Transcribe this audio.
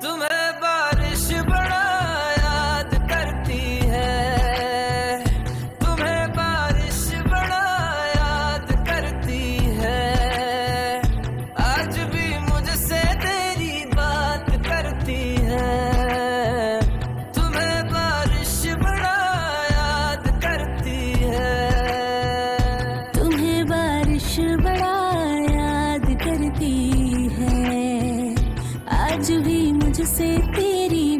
怎么 मुझसे तेरी